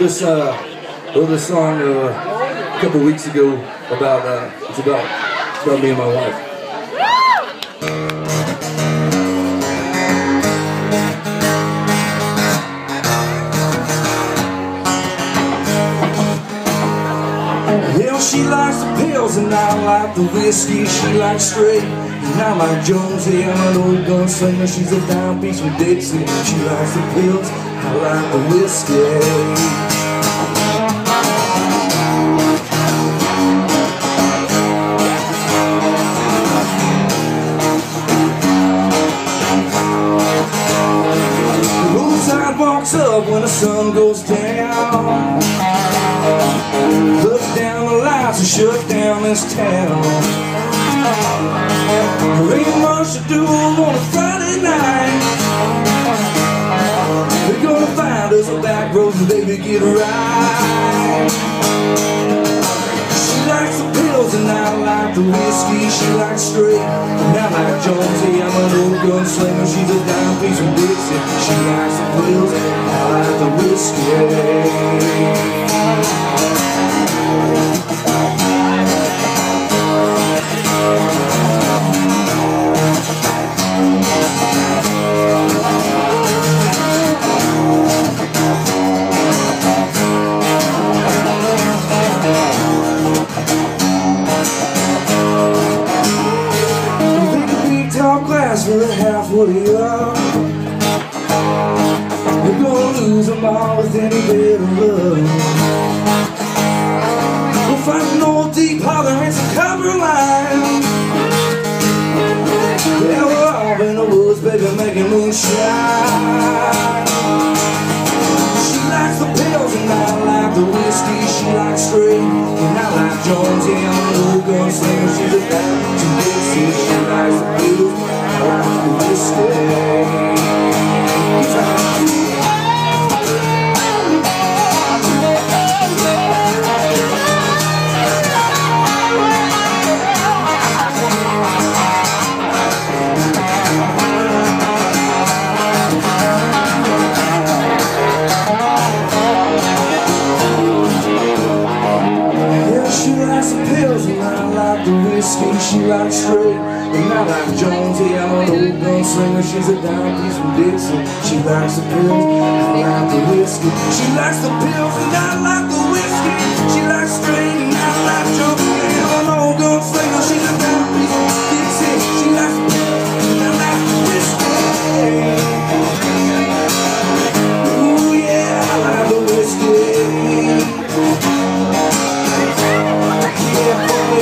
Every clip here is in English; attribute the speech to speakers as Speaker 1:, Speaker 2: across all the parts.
Speaker 1: this uh, wrote this song uh, a couple weeks ago about uh, it's about it's about me and my wife. She likes the pills and I like the whiskey. She likes straight and I like Jonesy. I'm an old gunslinger. She's a down piece from Dixie. She likes the pills, I like the whiskey. walks up when the sun goes down Look down the lights and shut down this town. Ain't much to do on a Friday night. We're gonna find us a back road and baby get right She likes the pills and I like the whiskey. She likes straight and I like Jonesy I'm an old gunslinger, she's a dime piece from Dixie She likes the pills, I like the whiskey a half what you are We're gonna lose them all with any bit of love We'll find an old deep holler and some cover line Yeah, we're all in the woods, baby, making moonshine. She likes the pills and I like the whiskey. She likes straight and I like Jones Yeah, whiskey, she likes straight. And I like Jonesy, I'm an old gunslinger She's a dime piece from Dixie She likes the pills, I like the whiskey. She likes the pills and I like the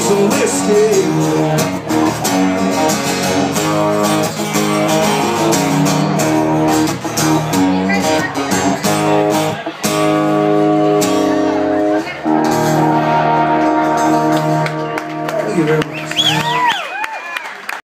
Speaker 1: some whiskey